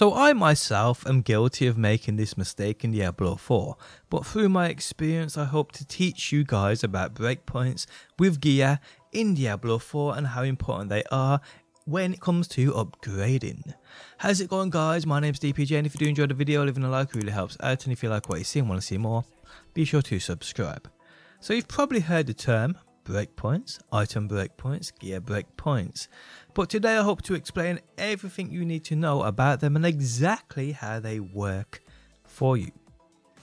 So I myself am guilty of making this mistake in Diablo 4, but through my experience I hope to teach you guys about breakpoints with gear in Diablo 4 and how important they are when it comes to upgrading. How's it going guys? My name's DPJ and if you do enjoy the video, leaving a like really helps out and if you like what you see and want to see more, be sure to subscribe. So you've probably heard the term breakpoints, item breakpoints, gear breakpoints. But today I hope to explain everything you need to know about them and exactly how they work for you.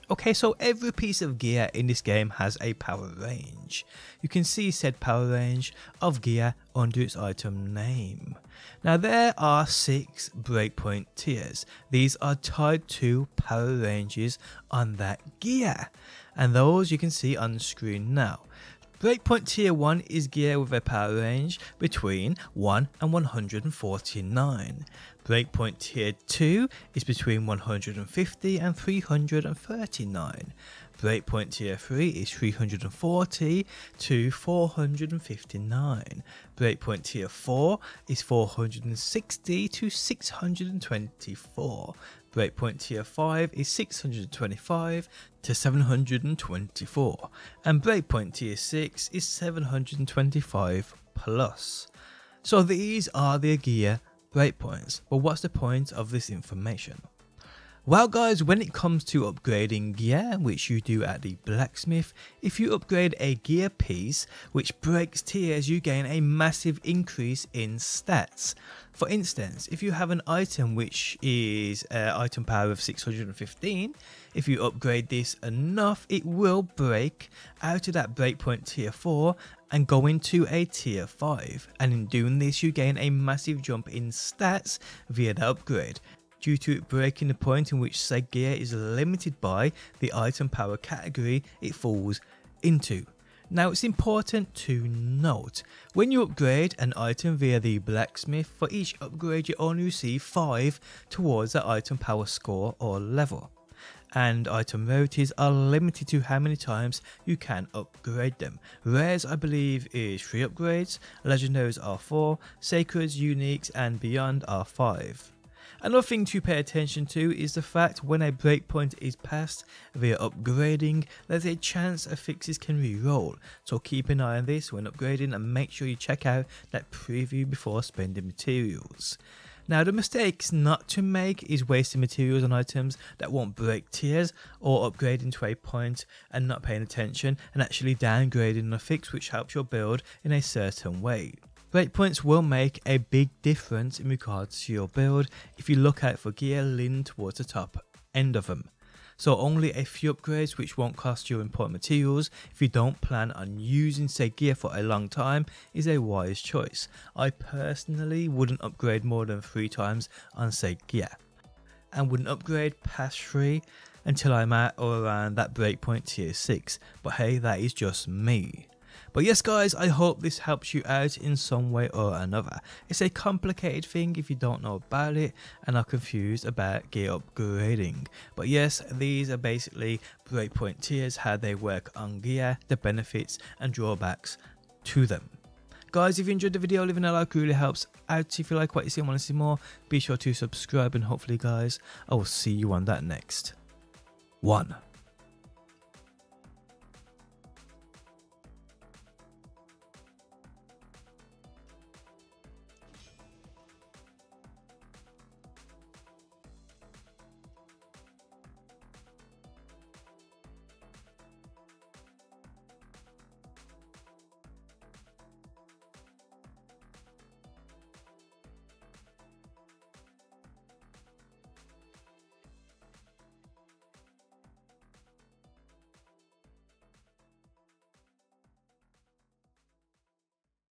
Okay, so every piece of gear in this game has a power range. You can see said power range of gear under its item name. Now there are 6 breakpoint tiers. These are tied to power ranges on that gear. And those you can see on the screen now. Breakpoint Tier 1 is gear with a power range between 1 and 149. Breakpoint Tier 2 is between 150 and 339. Breakpoint Tier 3 is 340 to 459. Breakpoint Tier 4 is 460 to 624. Breakpoint Tier 5 is 625 to 724, and Breakpoint Tier 6 is 725 plus. So these are the gear breakpoints, but what's the point of this information? Well guys, when it comes to upgrading gear, which you do at the blacksmith, if you upgrade a gear piece which breaks tiers, you gain a massive increase in stats. For instance, if you have an item which is uh, item power of 615, if you upgrade this enough, it will break out of that breakpoint tier 4 and go into a tier 5 and in doing this you gain a massive jump in stats via the upgrade due to it breaking the point in which said gear is limited by the item power category it falls into. Now it's important to note, when you upgrade an item via the blacksmith, for each upgrade you only receive 5 towards that item power score or level. And item rarities are limited to how many times you can upgrade them. Rares I believe is 3 upgrades, legendaries are 4, sacreds, uniques and beyond are 5. Another thing to pay attention to is the fact when a breakpoint is passed via upgrading, there's a chance affixes can re-roll, so keep an eye on this when upgrading and make sure you check out that preview before spending materials. Now the mistakes not to make is wasting materials on items that won't break tiers or upgrading to a point and not paying attention and actually downgrading affix which helps your build in a certain way. Breakpoints will make a big difference in regards to your build if you look out for gear leaning towards the top end of them. So only a few upgrades which won't cost you important materials if you don't plan on using say gear for a long time is a wise choice. I personally wouldn't upgrade more than 3 times on say gear and wouldn't upgrade past 3 until I'm at or around that breakpoint tier 6 but hey that is just me. But yes guys, I hope this helps you out in some way or another. It's a complicated thing if you don't know about it and are confused about gear upgrading. But yes, these are basically breakpoint tiers, how they work on gear, the benefits and drawbacks to them. Guys, if you enjoyed the video, leaving a like really helps out. If you like what you see and want to see more, be sure to subscribe and hopefully guys, I will see you on that next one.